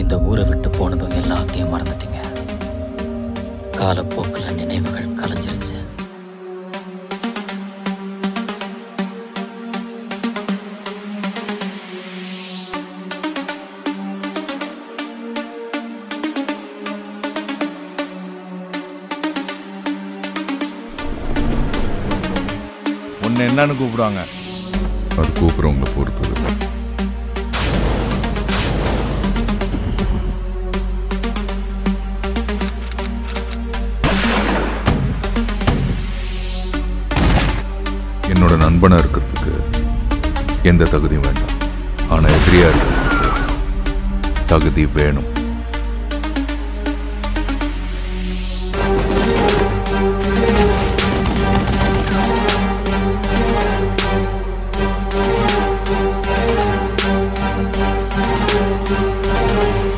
இந்த ஊரை விட்டு போனதும் எல்லாத்தையும் மறந்துட்டீங்க. காலப்போக்கில் நினைவுகள் கலைஞ்சிருச்சு. உன்னை என்னன்னு கூப்பிடுவாங்க. அது கூப்பிட்றவங்கள பொறுத்தது. என்னோட நண்பனாக இருக்கிறதுக்கு எந்த தகுதியும் வேண்டாம். ஆனால் எதிரியாக இருக்கிறதுக்கு தகுதி வேணும். thank you